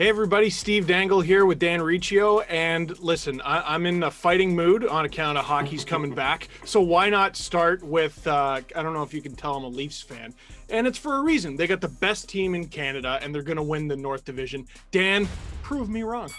Hey everybody, Steve Dangle here with Dan Riccio. And listen, I, am in a fighting mood on account of hockey's coming back. So why not start with, uh, I don't know if you can tell I'm a Leafs fan. And it's for a reason. They got the best team in Canada and they're going to win the North Division. Dan, prove me wrong.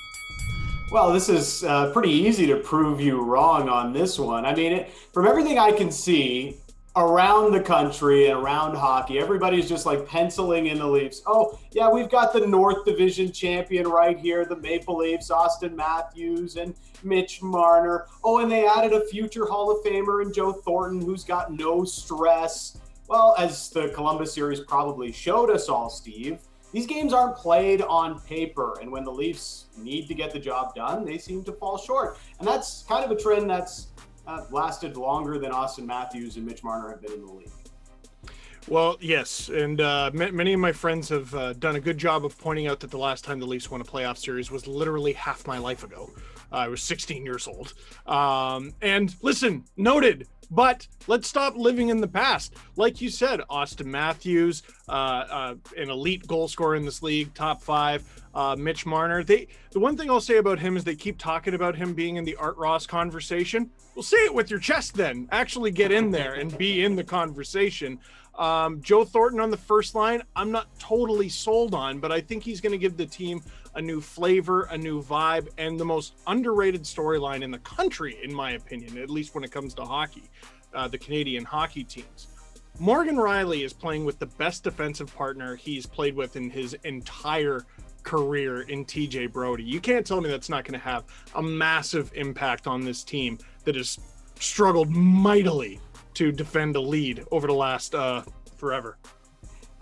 Well, this is uh, pretty easy to prove you wrong on this one. I mean, it, from everything I can see, around the country and around hockey, everybody's just like penciling in the Leafs. Oh, yeah, we've got the North Division champion right here, the Maple Leafs, Auston Matthews and Mitch Marner. Oh, and they added a future Hall of Famer in Joe Thornton, who's got no stress. Well, as the Columbus series probably showed us all, Steve, these games aren't played on paper. And when the Leafs need to get the job done, they seem to fall short. And that's kind of a trend that's uh, lasted longer than Auston Matthews and Mitch Marner have been in the league. Well, yes, and uh, many of my friends have uh, done a good job of pointing out that the last time the Leafs won a playoff series was literally half my life ago. Uh, I was 16 years old. Um, and listen, noted. But let's stop living in the past. Like you said, Auston Matthews, uh, uh, an elite goal scorer in this league, top five. Uh, Mitch Marner. They the one thing I'll say about him is they keep talking about him being in the Art Ross conversation. Well, say it with your chest then. Actually, get in there and be in the conversation. Um, Joe Thornton on the first line, I'm not totally sold on, but I think he's going to give the team a new flavor, a new vibe, and the most underrated storyline in the country, in my opinion, at least when it comes to hockey, uh, the Canadian hockey teams. Morgan Rielly is playing with the best defensive partner he's played with in his entire career in TJ Brodie. You can't tell me that's not going to have a massive impact on this team that has struggled mightily to defend a lead over the last uh, forever.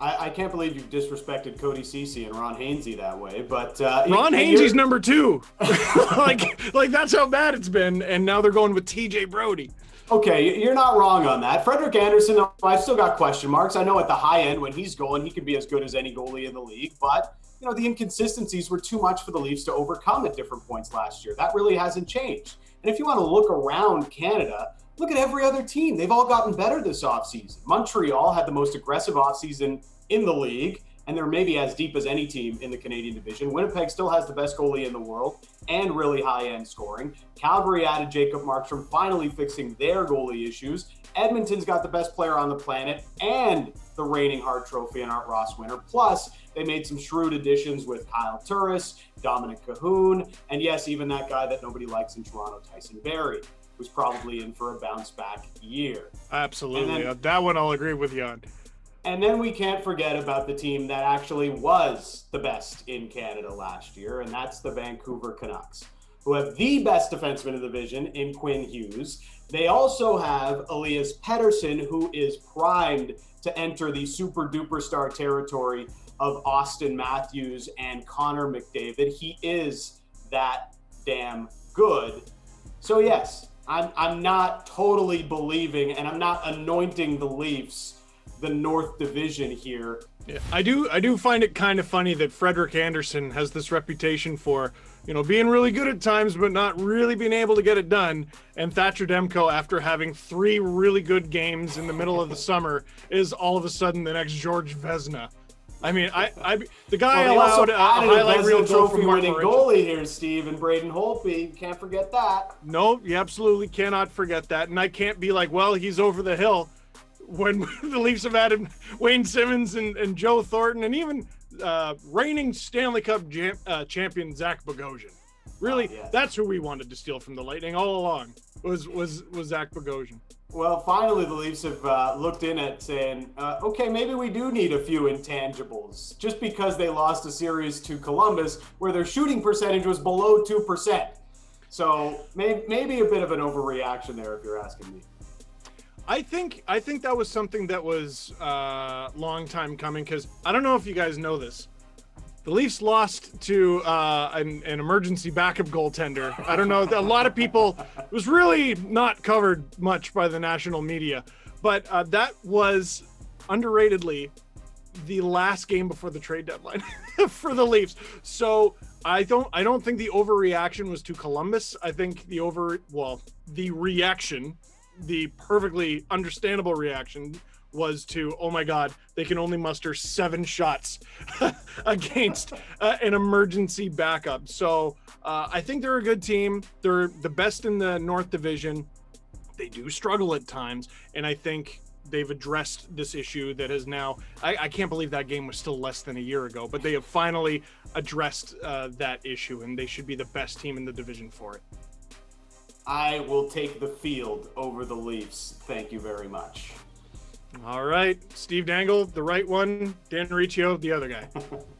I, I, can't believe you've disrespected Cody Ceci and Ron Hainsey that way, but uh, Ron Hainsey's number two. like, like that's how bad it's been, and now they're going with TJ Brodie. Okay, you're not wrong on that. Frederik Andersen, I've still got question marks. I know at the high end when he's going, he could be as good as any goalie in the league, but you know the inconsistencies were too much for the Leafs to overcome at different points last year. That really hasn't changed. And if you want to look around Canada, look at every other team. They've all gotten better this offseason. Montreal had the most aggressive offseason in the league, and they're maybe as deep as any team in the Canadian division. Winnipeg still has the best goalie in the world and really high end scoring. Calgary added Jacob Markstrom, finally fixing their goalie issues. Edmonton's got the best player on the planet and the reigning Hart Trophy and Art Ross winner. Plus, they made some shrewd additions with Kyle Turris, Dominic Kahun, and yes, even that guy that nobody likes in Toronto, Tyson Barrie, who's probably in for a bounce back year. Absolutely. Then, uh, that one I'll agree with you on. And then we can't forget about the team that actually was the best in Canada last year, and that's the Vancouver Canucks, who have the best defenseman in the division in Quinn Hughes. They also have Elias Pettersson, who is primed to enter the super duper star territory of Auston Matthews and Connor McDavid. He is that damn good. So, yes, I'm, I'm not totally believing and I'm not anointing the Leafs the North Division here. Yeah, I do I do find it kind of funny that Frederik Andersen has this reputation for, you know, being really good at times but not really being able to get it done. And Thatcher Demko, after having three really good games in the middle of the summer, is all of a sudden the next George Vezina. I mean, I, I the guy well, allowed a, a highlight reel trophy winning goalie here, Steve, and Braden Holtby. You can't forget that. No, you absolutely cannot forget that. And I can't be like, well, he's over the hill when the Leafs have added Wayne Simmonds and, and Joe Thornton and even uh, reigning Stanley Cup jam, uh, champion Zach Bogosian. Really, oh, that's who we wanted to steal from the Lightning all along. Was was was Zach Bogosian. Well, finally, the Leafs have uh, looked in at saying, uh, okay, maybe we do need a few intangibles. Just because they lost a series to Columbus where their shooting percentage was below 2%. So may- maybe a bit of an overreaction there, if you're asking me. I think I think that was something that was uh, long time coming because I don't know if you guys know this. The Leafs lost to uh, an, an, emergency backup goaltender. I don't know. A lot of people it was really not covered much by the national media, but uh, that was underratedly the last game before the trade deadline for the Leafs. So I don't I don't think the overreaction was to Columbus. I think the over well the reaction the perfectly understandable reaction was to, oh my God, they can only muster seven shots against uh, an emergency backup. So uh, I think they're a good team. They're the best in the North Division. They do struggle at times, and I think they've addressed this issue that has now. I, I can't believe that game was still less than a year ago, but they have finally addressed uh, that issue, and they should be the best team in the division for it. I will take the field over the Leafs. Thank you very much. All right, Steve Dangle, the right one. Dan Riccio, the other guy.